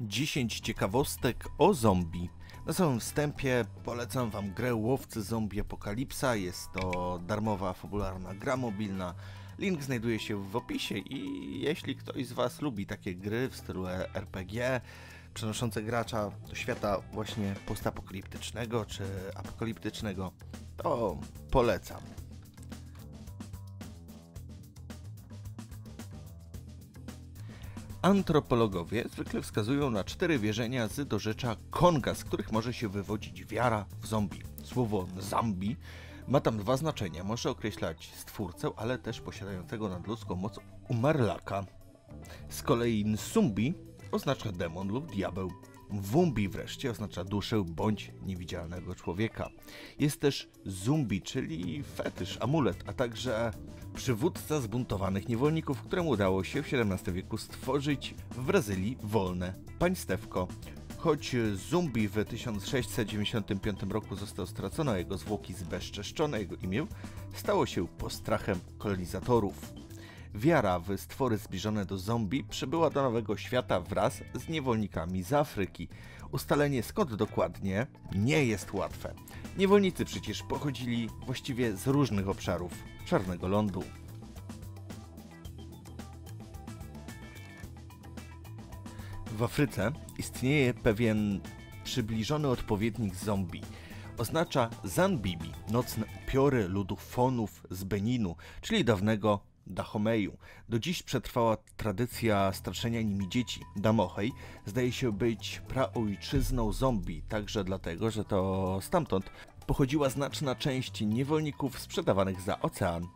10 ciekawostek o zombie. Na samym wstępie polecam Wam grę Łowcy Zombie Apokalipsa. Jest to darmowa, fabularna gra mobilna. Link znajduje się w opisie i jeśli ktoś z Was lubi takie gry w stylu RPG, przenoszące gracza do świata właśnie postapokaliptycznego czy apokaliptycznego, to polecam. Antropologowie zwykle wskazują na cztery wierzenia z dorzecza Konga, z których może się wywodzić wiara w zombie. Słowo zombie ma tam dwa znaczenia. Może określać stwórcę, ale też posiadającego nadludzką moc umarlaka. Z kolei nsumbi oznacza demon lub diabeł. Wumbi wreszcie oznacza duszę bądź niewidzialnego człowieka. Jest też zumbi, czyli fetysz, amulet, a także przywódca zbuntowanych niewolników, któremu udało się w XVII wieku stworzyć w Brazylii wolne państewko. Choć Zumbi w 1695 roku został stracony, a jego zwłoki zbezczeszczone, jego imię stało się postrachem kolonizatorów. Wiara w stwory zbliżone do zombie przybyła do Nowego Świata wraz z niewolnikami z Afryki. Ustalenie skąd dokładnie nie jest łatwe. Niewolnicy przecież pochodzili właściwie z różnych obszarów czarnego lądu. W Afryce istnieje pewien przybliżony odpowiednik zombie. Oznacza Zanbibi, nocne upiory ludów fonów z Beninu, czyli dawnego Dahomeju. Do dziś przetrwała tradycja straszenia nimi dzieci. Damohej zdaje się być praojczyzną zombie, także dlatego, że to stamtąd pochodziła znaczna część niewolników sprzedawanych za ocean.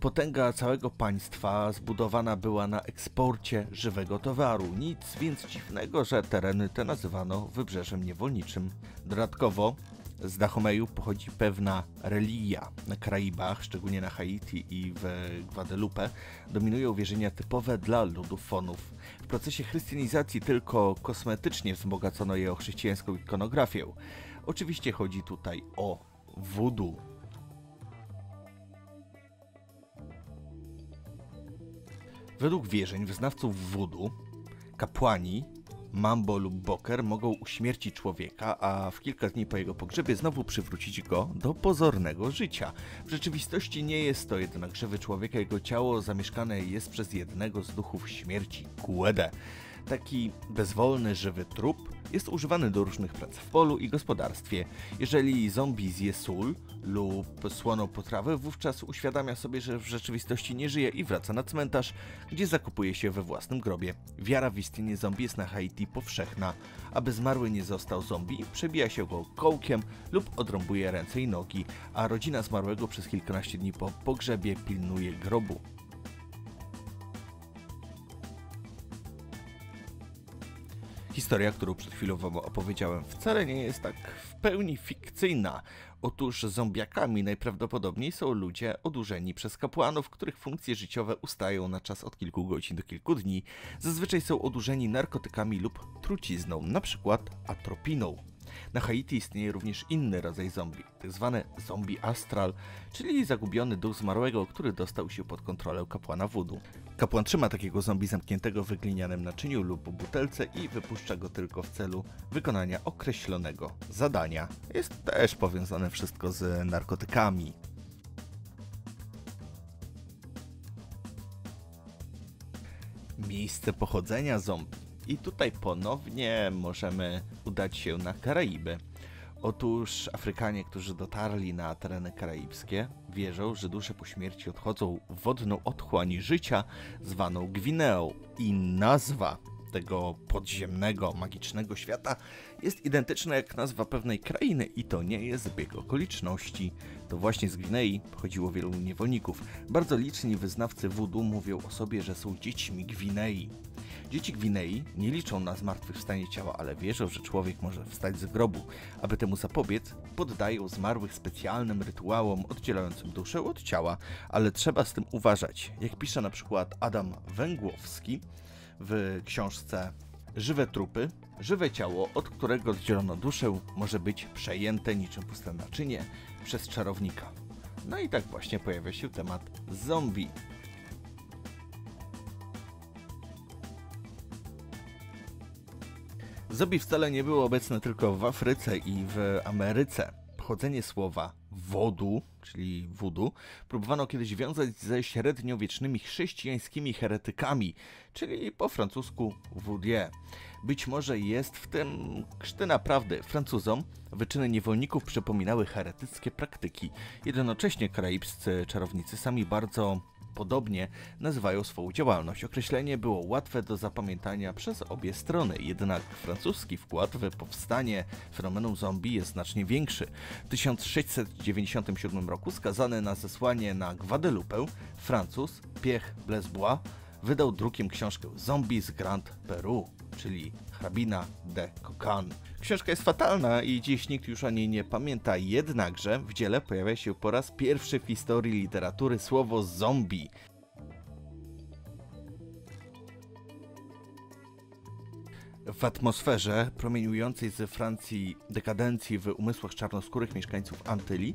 Potęga całego państwa zbudowana była na eksporcie żywego towaru. Nic więc dziwnego, że tereny te nazywano wybrzeżem niewolniczym. Dodatkowo z Dahomeju pochodzi pewna religia. Na Karaibach, szczególnie na Haiti i w Guadalupe, dominują wierzenia typowe dla ludów fonów. W procesie chrystianizacji tylko kosmetycznie wzbogacono je o chrześcijańską ikonografię. Oczywiście chodzi tutaj o voodoo. Według wierzeń wyznawców voodoo, kapłani Mambo lub Boker mogą uśmiercić człowieka, a w kilka dni po jego pogrzebie znowu przywrócić go do pozornego życia. W rzeczywistości nie jest to jednak żywy człowiek, jego ciało zamieszkane jest przez jednego z duchów śmierci, Kuedę. Taki bezwolny, żywy trup jest używany do różnych prac w polu i gospodarstwie. Jeżeli zombie zje sól lub słoną potrawę, wówczas uświadamia sobie, że w rzeczywistości nie żyje i wraca na cmentarz, gdzie zakupuje się we własnym grobie. Wiara w istnienie zombie jest na Haiti powszechna. Aby zmarły nie został zombie, przebija się go kołkiem lub odrąbuje ręce i nogi, a rodzina zmarłego przez kilkanaście dni po pogrzebie pilnuje grobu. Historia, którą przed chwilą wam opowiedziałem, wcale nie jest tak w pełni fikcyjna. Otóż zombiakami najprawdopodobniej są ludzie odurzeni przez kapłanów, których funkcje życiowe ustają na czas od kilku godzin do kilku dni. Zazwyczaj są odurzeni narkotykami lub trucizną, np. atropiną. Na Haiti istnieje również inny rodzaj zombie, tzw. Zombie astral, czyli zagubiony duch zmarłego, który dostał się pod kontrolę kapłana voodoo. Kapłan trzyma takiego zombie zamkniętego w wyglinianym naczyniu lub butelce i wypuszcza go tylko w celu wykonania określonego zadania. Jest też powiązane wszystko z narkotykami. Miejsce pochodzenia zombie. I tutaj ponownie możemy udać się na Karaiby. Otóż Afrykanie, którzy dotarli na tereny karaibskie, wierzą, że dusze po śmierci odchodzą w wodną otchłań życia, zwaną Gwineą. I nazwa tego podziemnego, magicznego świata jest identyczna jak nazwa pewnej krainy i to nie jest zbieg okoliczności. To właśnie z Gwinei pochodziło wielu niewolników. Bardzo liczni wyznawcy voodoo mówią o sobie, że są dziećmi Gwinei. Dzieci Gwinei nie liczą na zmartwychwstanie ciała, ale wierzą, że człowiek może wstać z grobu. Aby temu zapobiec, poddają zmarłych specjalnym rytuałom oddzielającym duszę od ciała, ale trzeba z tym uważać. Jak pisze na przykład Adam Węgłowski w książce Żywe trupy, żywe ciało, od którego oddzielono duszę, może być przejęte niczym puste naczynie przez czarownika. No i tak właśnie pojawia się temat zombie. Zombie wcale nie było obecne tylko w Afryce i w Ameryce. Pochodzenie słowa wodu, czyli wudu, próbowano kiedyś wiązać ze średniowiecznymi chrześcijańskimi heretykami, czyli po francusku voudie. Być może jest w tym krzty naprawdę. Francuzom wyczyny niewolników przypominały heretyckie praktyki. Jednocześnie karaibscy czarownicy sami bardzo podobnie nazywają swą działalność. Określenie było łatwe do zapamiętania przez obie strony, jednak francuski wkład w powstanie fenomenu zombie jest znacznie większy. W 1697 roku skazany na zesłanie na Guadeloupe, Francuz Pierre Blesbois wydał drukiem książkę Zombie z Grand Peru, czyli hrabina de Cocan. Książka jest fatalna i dziś nikt już o niej nie pamięta, jednakże w dziele pojawia się po raz pierwszy w historii literatury słowo zombie. W atmosferze promieniującej ze Francji dekadencji w umysłach czarnoskórych mieszkańców Antyli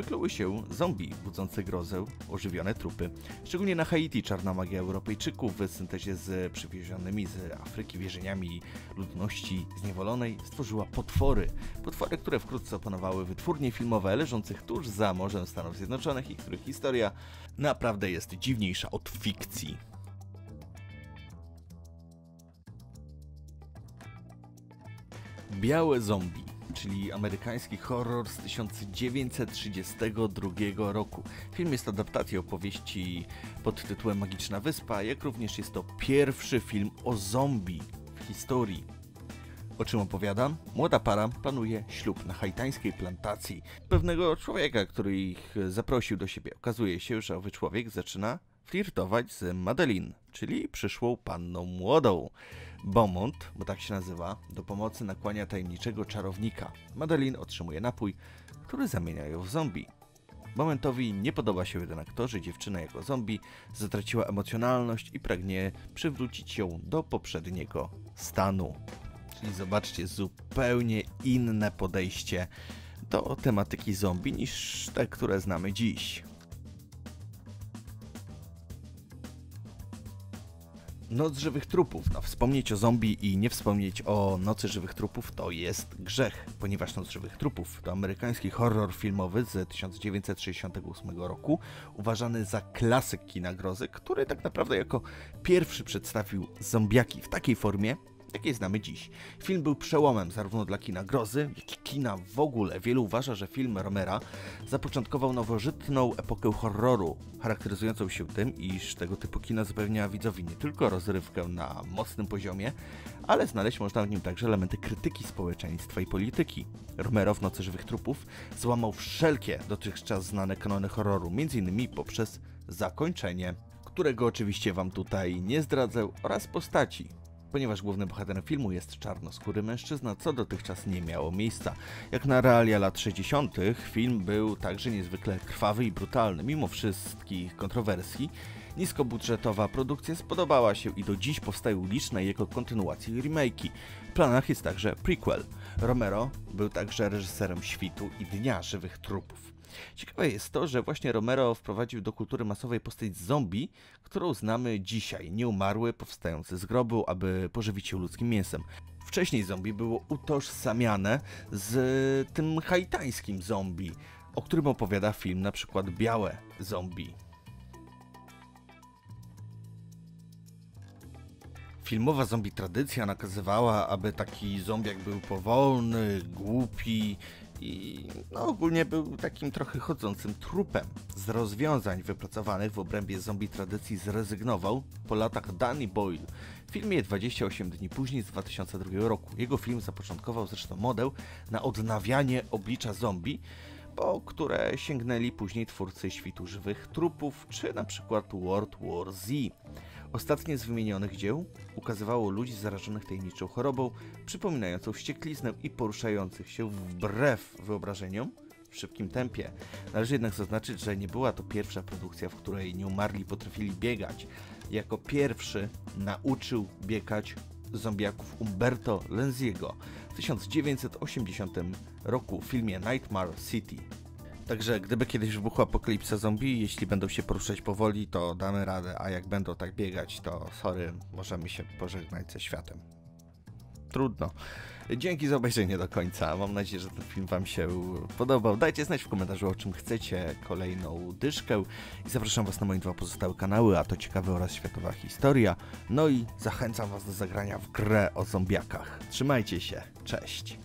wykluły się zombie budzące grozę, ożywione trupy. Szczególnie na Haiti czarna magia Europejczyków w syntezie z przywiezionymi z Afryki wierzeniami ludności zniewolonej stworzyła potwory. Potwory, które wkrótce opanowały wytwórnie filmowe leżących tuż za Morzem Stanów Zjednoczonych i których historia naprawdę jest dziwniejsza od fikcji. Białe zombie czyli amerykański horror z 1932 roku. Film jest adaptacją opowieści pod tytułem Magiczna Wyspa, jak również jest to pierwszy film o zombie w historii. O czym opowiadam? Młoda para planuje ślub na haitańskiej plantacji pewnego człowieka, który ich zaprosił do siebie. Okazuje się, że owy człowiek zaczyna flirtować z Madeline, czyli przyszłą panną młodą. Beaumont, bo tak się nazywa, do pomocy nakłania tajemniczego czarownika. Madeline otrzymuje napój, który zamienia ją w zombie. Momentowi nie podoba się jednak to, że dziewczyna jako zombie zatraciła emocjonalność i pragnie przywrócić ją do poprzedniego stanu. Czyli zobaczcie, zupełnie inne podejście do tematyki zombie niż te, które znamy dziś. Noc Żywych Trupów. No, wspomnieć o zombie i nie wspomnieć o Nocy Żywych Trupów to jest grzech, ponieważ Noc Żywych Trupów to amerykański horror filmowy z 1968 roku, uważany za klasyk kina grozy, który tak naprawdę jako pierwszy przedstawił zombiaki w takiej formie, jakie znamy dziś. Film był przełomem zarówno dla kina grozy, jak i kina w ogóle. Wielu uważa, że film Romera zapoczątkował nowożytną epokę horroru, charakteryzującą się tym, iż tego typu kina zapewnia widzowi nie tylko rozrywkę na mocnym poziomie, ale znaleźć można w nim także elementy krytyki społeczeństwa i polityki. Romero w Nocy Żywych Trupów złamał wszelkie dotychczas znane kanony horroru, m.in. poprzez zakończenie, którego oczywiście wam tutaj nie zdradzę, oraz postaci, Ponieważ głównym bohaterem filmu jest czarnoskóry mężczyzna, co dotychczas nie miało miejsca. Jak na realia lat 60., film był także niezwykle krwawy i brutalny, mimo wszystkich kontrowersji. Niskobudżetowa produkcja spodobała się i do dziś powstają liczne jego kontynuacje i remake'i. W planach jest także prequel. Romero był także reżyserem Świtu i Dnia Żywych Trupów. Ciekawe jest to, że właśnie Romero wprowadził do kultury masowej postać zombie, którą znamy dzisiaj, nieumarły, powstający z grobu, aby pożywić się ludzkim mięsem. Wcześniej zombie było utożsamiane z tym haitańskim zombie, o którym opowiada film na przykład Białe Zombie. Filmowa zombie tradycja nakazywała, aby taki zombiak był powolny, głupi, i no, ogólnie był takim trochę chodzącym trupem. Z rozwiązań wypracowanych w obrębie zombie tradycji zrezygnował po latach Danny Boyle w filmie 28 dni później z 2002 roku. Jego film zapoczątkował zresztą model na odnawianie oblicza zombie, po które sięgnęli później twórcy świtu żywych trupów, czy na przykład World War Z. Ostatnie z wymienionych dzieł ukazywało ludzi zarażonych tajemniczą chorobą, przypominającą wściekliznę i poruszających się wbrew wyobrażeniom w szybkim tempie. Należy jednak zaznaczyć, że nie była to pierwsza produkcja, w której nieumarli potrafili biegać. Jako pierwszy nauczył biegać zombiaków Umberto Lenziego w 1980 roku w filmie Nightmare City. Także gdyby kiedyś wybuchła apokalipsa zombie, jeśli będą się poruszać powoli, to damy radę, a jak będą tak biegać, to sorry, możemy się pożegnać ze światem. Trudno. Dzięki za obejrzenie do końca. Mam nadzieję, że ten film Wam się podobał. Dajcie znać w komentarzu, o czym chcecie kolejną dyszkę. I zapraszam Was na moje dwa pozostałe kanały, a to ciekawe oraz światowa historia. No i zachęcam Was do zagrania w grę o zombiakach. Trzymajcie się. Cześć.